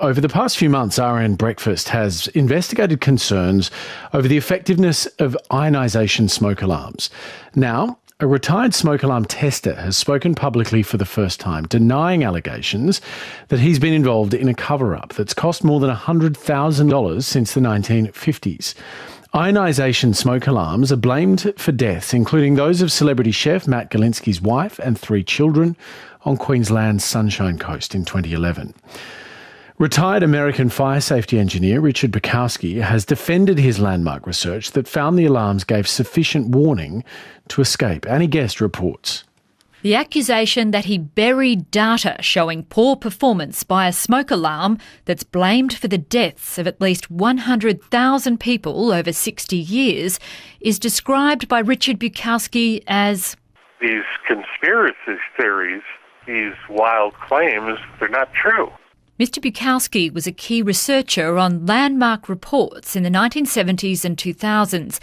Over the past few months, RN Breakfast has investigated concerns over the effectiveness of ionisation smoke alarms. Now, a retired smoke alarm tester has spoken publicly for the first time, denying allegations that he's been involved in a cover up that's cost more than $100,000 since the 1950s. Ionisation smoke alarms are blamed for deaths, including those of celebrity chef Matt Golinski's wife and three children on Queensland's Sunshine Coast in 2011. Retired American fire safety engineer Richard Bukowski has defended his landmark research that found the alarms gave sufficient warning to escape. Annie Guest reports. The accusation that he buried data showing poor performance by a smoke alarm that's blamed for the deaths of at least 100,000 people over 60 years is described by Richard Bukowski as These conspiracy theories, these wild claims, they're not true. Mr. Bukowski was a key researcher on landmark reports in the 1970s and 2000s.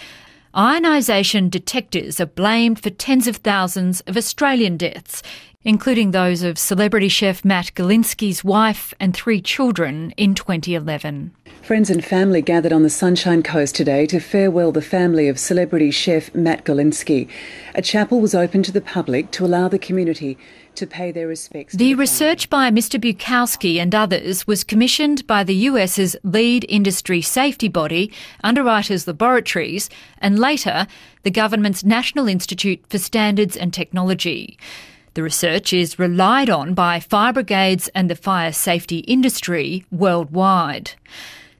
Ionisation detectors are blamed for tens of thousands of Australian deaths, including those of celebrity chef Matt Golinski's wife and three children in 2011. Friends and family gathered on the Sunshine Coast today to farewell the family of celebrity chef Matt Galinsky. A chapel was opened to the public to allow the community to pay their respects. The, the research by Mr. Bukowski and others was commissioned by the US's lead industry safety body, Underwriters Laboratories, and later the government's National Institute for Standards and Technology. The research is relied on by fire brigades and the fire safety industry worldwide.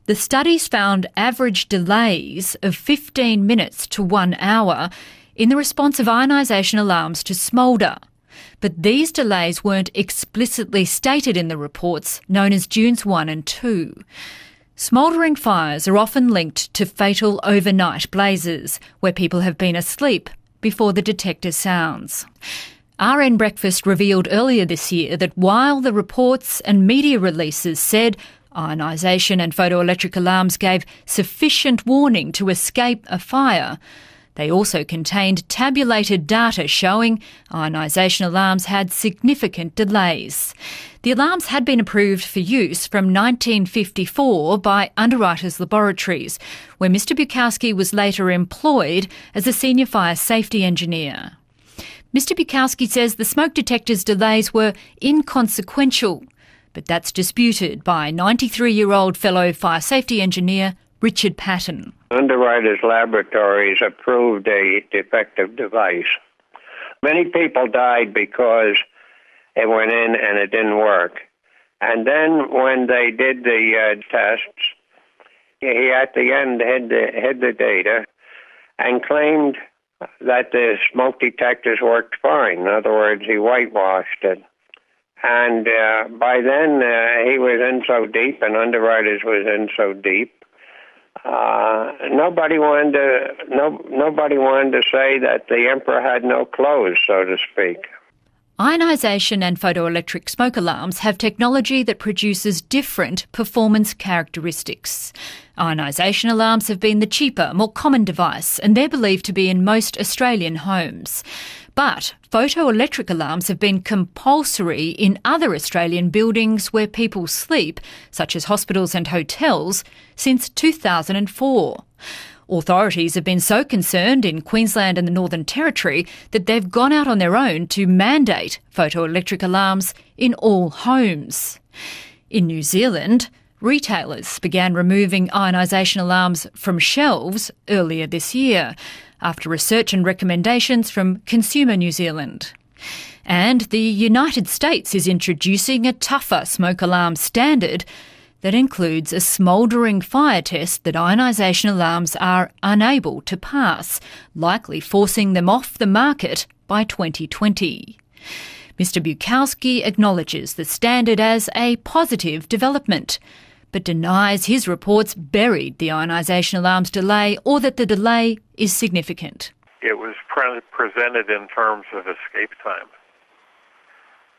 The studies found average delays of 15 minutes to one hour in the response of ionisation alarms to smoulder. But these delays weren't explicitly stated in the reports known as Dunes 1 and 2. Smouldering fires are often linked to fatal overnight blazes, where people have been asleep before the detector sounds. RN Breakfast revealed earlier this year that while the reports and media releases said ionisation and photoelectric alarms gave sufficient warning to escape a fire, they also contained tabulated data showing ionisation alarms had significant delays. The alarms had been approved for use from 1954 by Underwriters Laboratories, where Mr Bukowski was later employed as a senior fire safety engineer. Mr Bukowski says the smoke detector's delays were inconsequential, but that's disputed by 93 year old fellow fire safety engineer Richard Patton. Underwriters Laboratories approved a defective device. Many people died because it went in and it didn't work. And then when they did the uh, tests, he at the end hid the, hid the data and claimed that the smoke detectors worked fine. In other words, he whitewashed it. And uh, by then, uh, he was in so deep, and Underwriters was in so deep uh, nobody wanted to no nobody wanted to say that the emperor had no clothes, so to speak. Ionisation and photoelectric smoke alarms have technology that produces different performance characteristics. Ionisation alarms have been the cheaper, more common device, and they're believed to be in most Australian homes. But photoelectric alarms have been compulsory in other Australian buildings where people sleep, such as hospitals and hotels, since 2004. Authorities have been so concerned in Queensland and the Northern Territory that they've gone out on their own to mandate photoelectric alarms in all homes. In New Zealand, retailers began removing ionisation alarms from shelves earlier this year after research and recommendations from Consumer New Zealand. And the United States is introducing a tougher smoke alarm standard that includes a smouldering fire test that ionisation alarms are unable to pass, likely forcing them off the market by 2020. Mr Bukowski acknowledges the standard as a positive development, but denies his reports buried the ionisation alarm's delay or that the delay is significant. It was pre- presented in terms of escape time.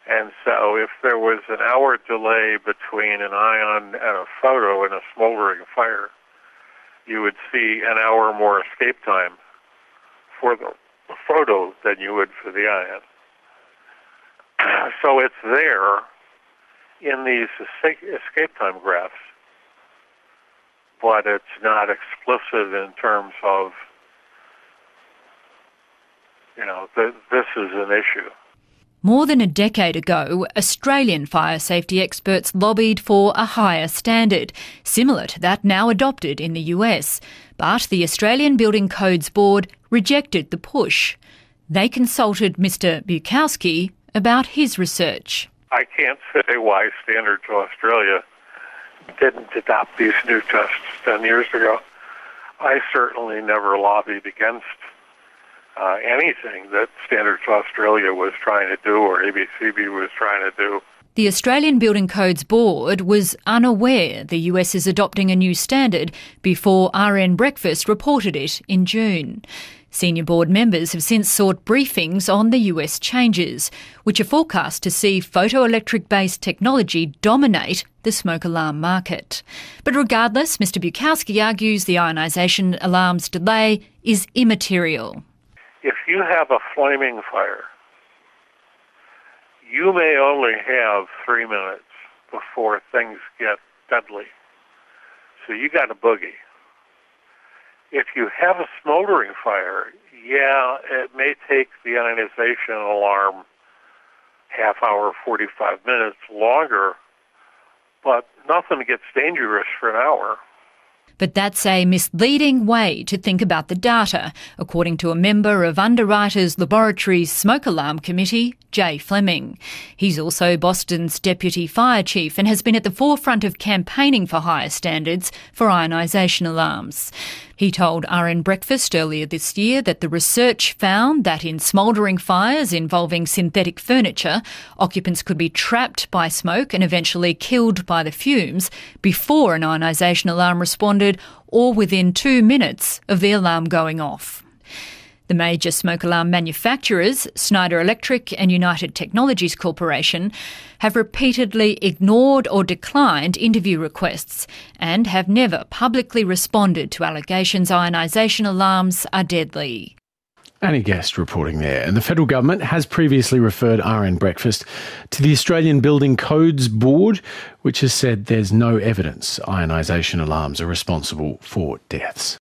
And so if there was an hour delay between an ion and a photo in a smoldering fire, you would see an hour more escape time for the photo than you would for the ion. so it's there in these escape time graphs, but it's not explicit in terms of, you know, th- this is an issue. More than a decade ago, Australian fire safety experts lobbied for a higher standard, similar to that now adopted in the US. But the Australian Building Codes Board rejected the push. They consulted Mr. Bukowski about his research. I can't say why Standards Australia didn't adopt these new tests 10 years ago. I certainly never lobbied against uh, anything that Standards Australia was trying to do or ABCB was trying to do. The Australian Building Codes Board was unaware the US is adopting a new standard before RN Breakfast reported it in June. Senior board members have since sought briefings on the US changes, which are forecast to see photoelectric based technology dominate the smoke alarm market. But regardless, Mr. Bukowski argues the ionisation alarm's delay is immaterial. You have a flaming fire, you may only have three minutes before things get deadly. So you got a boogie if you have a smoldering fire, yeah, it may take the ionization alarm half hour, 45 minutes longer, but nothing gets dangerous for an hour. But that's a misleading way to think about the data, according to a member of Underwriters Laboratories Smoke Alarm Committee, Jay Fleming. He's also Boston's deputy fire chief and has been at the forefront of campaigning for higher standards for ionisation alarms. He told RN Breakfast earlier this year that the research found that in smouldering fires involving synthetic furniture, occupants could be trapped by smoke and eventually killed by the fumes before an ionisation alarm responded or within two minutes of the alarm going off. The major smoke alarm manufacturers, Schneider Electric and United Technologies Corporation, have repeatedly ignored or declined interview requests and have never publicly responded to allegations ionisation alarms are deadly. Annie Guest reporting there. And the federal government has previously referred RN Breakfast to the Australian Building Codes Board, which has said there's no evidence ionisation alarms are responsible for deaths.